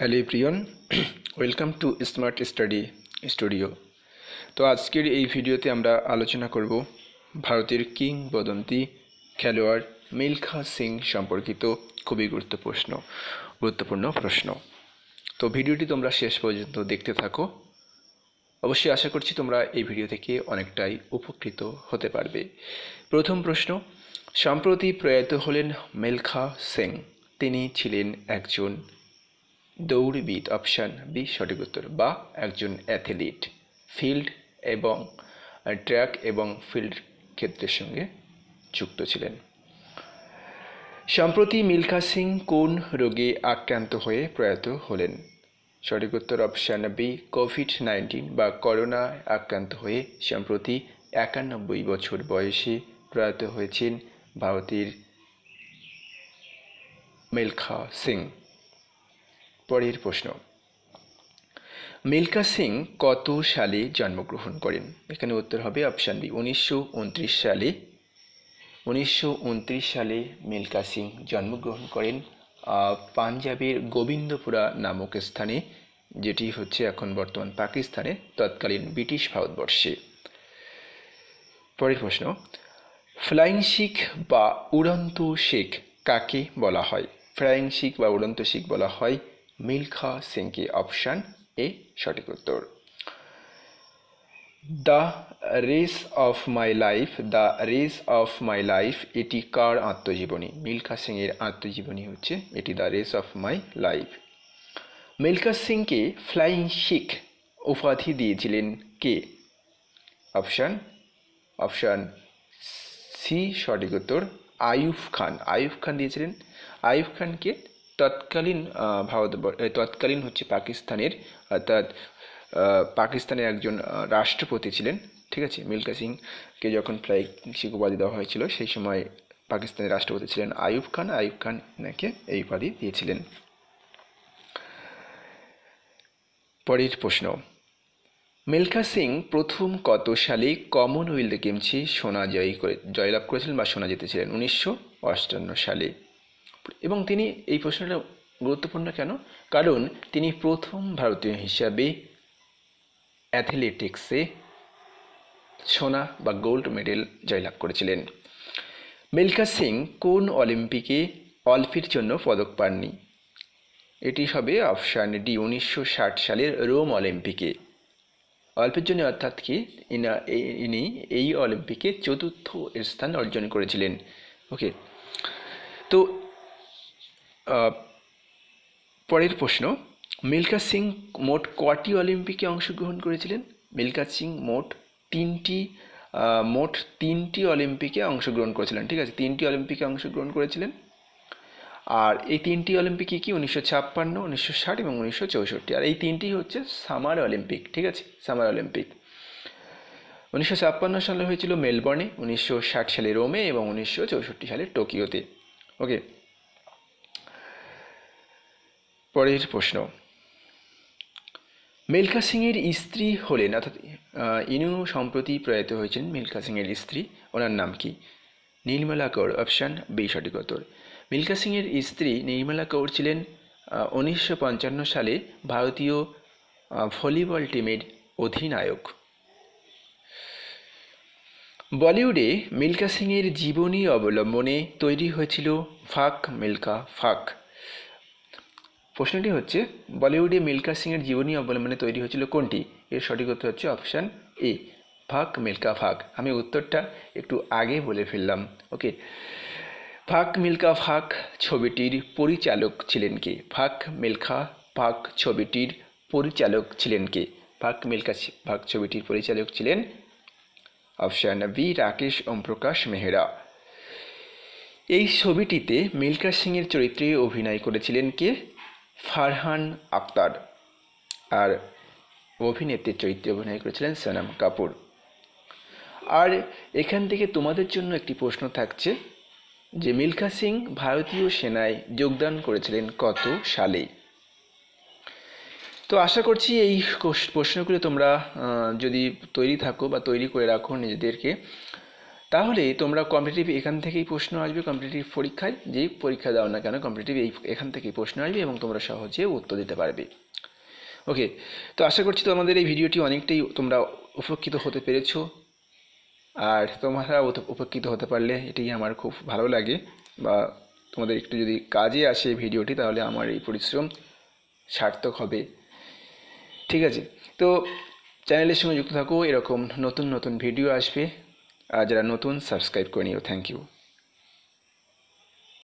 Hello Priyan welcome to smart study studio. তো আজকের এই ভিডিওতে আমরা আলোচনা করব ভারতের কিংবদন্তি খেলোয়াড় মিলখা সিং সম্পর্কিত খুবই গুরুত্বপূর্ণ গুরুত্বপূর্ণ প্রশ্ন। তো ভিডিওটি তোমরা শেষ পর্যন্ত দেখতে থাকো। অবশ্যই আশা করছি তোমরা এই ভিডিও থেকে অনেকটাই উপকৃত হতে পারবে। প্রথম প্রশ্ন, সম্প্রতি প্রয়াত হলেন মেলখা সিং, তিনি ছিলেন একজন দৌড়বিদ অপশান বি, সঠিক উত্তর। বা, একজন অ্যাথলিট। ফিল্ড এবং ট্র্যাক এবং ফিল্ড ক্ষেত্রের সঙ্গে যুক্ত ছিলেন। সম্প্রতি মিলখা সিং কোন রোগে আক্রান্ত হয়ে প্রয়াত হলেন? সঠিক উত্তর অপশান বি, কোভিড নাইন্টিন বা করোনা আক্রান্ত হয়ে সম্প্রতি একানব্বই বছর বয়সে প্রয়াত হয়েছেন ভারতের মিলখা সিং। পরের প্রশ্ন। মিল্কা সিং কত সালে জন্মগ্রহণ করেন? এখানে উত্তর হবে অপশান বি, উনিশশো উনত্রিশ সালে। উনিশশো উনত্রিশ সালে মিল্কা সিং জন্মগ্রহণ করেন পাঞ্জাবের গোবিন্দপুরা নামক স্থানে, যেটি হচ্ছে এখন বর্তমান পাকিস্তানে, তৎকালীন ব্রিটিশ ভারতবর্ষে। পরের প্রশ্ন, ফ্লাইং শিখ বা উড়ন্ত শিখ কাকে বলা হয়? ফ্লাইং শিখ বা উড়ন্ত শিখ বলা হয় মিলখা সিংকে অপশান এ সঠিক উত্তর। The race of my life, the race of my life, এটি কার আত্মজীবনী? মিলখা সিংয়ের আত্মজীবনী হচ্ছে এটি the race of my life. Milkha সিংকে ফ্লাইং শিখ উপাধি দিয়েছিলেন কে? অপশান অপশান সি সঠিক উত্তর আইয়ুব খান। আইয়ুব খান দিয়েছিলেন। আইয়ুব খানকে তৎকালীন ভারত তৎকালীন হচ্ছে পাকিস্তানের, অর্থাৎ পাকিস্তানের একজন রাষ্ট্রপতি ছিলেন, ঠিক আছে? মিল্কা সিংকে যখন শিখ উপাধি দেওয়া হয়েছিল, সেই সময় পাকিস্তানের রাষ্ট্রপতি ছিলেন আইয়ুব খান। আইয়ুব খান নাকি এই উপাধি দিয়েছিলেন। পরের প্রশ্ন। মিল্খা সিং প্রথম কত সালে কমনওয়েলথ গেমসে সোনা জয়ী করে, জয়লাভ করেছিলেন বা সোনা জিতেছিলেন? উনিশশো সালে। এবং তিনি এই প্রশ্নটা গুরুত্বপূর্ণ কেন? কারণ তিনি প্রথম ভারতীয় হিসাবে অ্যাথলেটিক্সে সোনা বা গোল্ড মেডেল জয়লাভ করেছিলেন। মিল্খা সিং কোন অলিম্পিকে অল্পের জন্য পদক পাননি? এটি হবে অপশান ডি, উনিশশো ষাট সালের রোম অলিম্পিকে। অল্পের জন্য অর্থাৎ কি? ইনি এই অলিম্পিকে চতুর্থ স্থান অর্জন করেছিলেন। ওকে, তো পরের প্রশ্ন, মিল্কা সিং মোট কটি অলিম্পিকে অংশগ্রহণ করেছিলেন? মিল্কা সিং মোট তিনটি মোট তিনটি অলিম্পিকে অংশগ্রহণ করেছিলেন, ঠিক আছে? তিনটি অলিম্পিকে অংশগ্রহণ করেছিলেন। আর এই তিনটি অলিম্পিকে কি? উনিশশো ছাপ্পান্ন, উনিশশো ষাট এবং উনিশশো চৌষট্টি। আর এই তিনটি হচ্ছে সামার অলিম্পিক, ঠিক আছে? Summer Olympic. উনিশশো ছাপ্পান্ন সালে হয়েছিল মেলবর্নে, উনিশশো ষাট সালে রোমে এবং উনিশশো চৌষট্টি সালে টোকিওতে। ওকে পরের প্রশ্ন। মিল্খা সিংয়ের স্ত্রী হলেন, অর্থাৎ ইনু সম্প্রতি প্রয়াত হয়েছেন মিল্খা সিংয়ের স্ত্রী। ওনার নাম কি? নির্মলা কৌর, অপশান বি, সঠিক মিল্খা সিংয়ের স্ত্রী নির্মলা কৌর ছিলেন উনিশশো পঞ্চান্ন সালে ভারতীয় ভলিবল টিমের অধিনায়ক। বলিউডে মিল্কা সিংয়ের জীবনী অবলম্বনে তৈরি হয়েছিল ফাক মিল্কা ফাক। প্রশ্নটি হচ্ছে, বলিউডে মিল্কা সিংয়ের জীবনী অবলম্বনে তৈরি হয়েছিল কোনটি? এর সঠিক উত্তর হচ্ছে অপশান এ ফাক মিল্কা ফাক আমি উত্তরটা একটু আগে বলে ফেললাম, ওকে? ফাক মিল্কা ফাক ছবিটির পরিচালক ছিলেন কে? ফাক মিল্খা ফাক ছবিটির পরিচালক ছিলেন কে? ফাক মিল্কা ফাক ছবিটির পরিচালক ছিলেন অপশান বি, রাকেশ ওমপ্রকাশ মেহরা। এই ছবিটিতে মিল্কা সিংয়ের চরিত্রে অভিনয় করেছিলেন কে? ফারহান আক্তার আর অভিনেত্রীর চরিত্রে অভিনয় করেছিলেন সোনাম কাপুর। আর এখান থেকে তোমাদের জন্য একটি প্রশ্ন থাকছে যে, মিল্খা সিং ভারতীয় সেনায় যোগদান করেছিলেন কত সালে? তো আশা করছি এই প্রশ্নগুলো তোমরা যদি তৈরি থাকো বা তৈরি করে রাখো নিজেদেরকে তাহলে তোমরা কম্পিটিটিভ এখান থেকেই প্রশ্ন আসবে কম্পিটিটিভ পরীক্ষায়। যেই পরীক্ষা দাও না কেন কম্পিটিটিভ এই এখান থেকেই প্রশ্ন আসবে এবং তোমরা সহজে উত্তর দিতে পারবে। ওকে তো আশা করছি তোমাদের এই ভিডিওটি অনেকটাই তোমরা উপকৃত হতে পেরেছ। আর তোমরা উপকৃত হতে পারলে এটাই আমার খুব ভালো লাগে। বা তোমাদের একটু যদি কাজে আসে ভিডিওটি, তাহলে আমার এই পরিশ্রম সার্থক হবে। ঠিক আছে, তো চ্যানেলের সঙ্গে যুক্ত থাকো, এরকম নতুন নতুন ভিডিও আসবে। যারা নতুন সাবস্ক্রাইব করে নিও থ্যাংক ইউ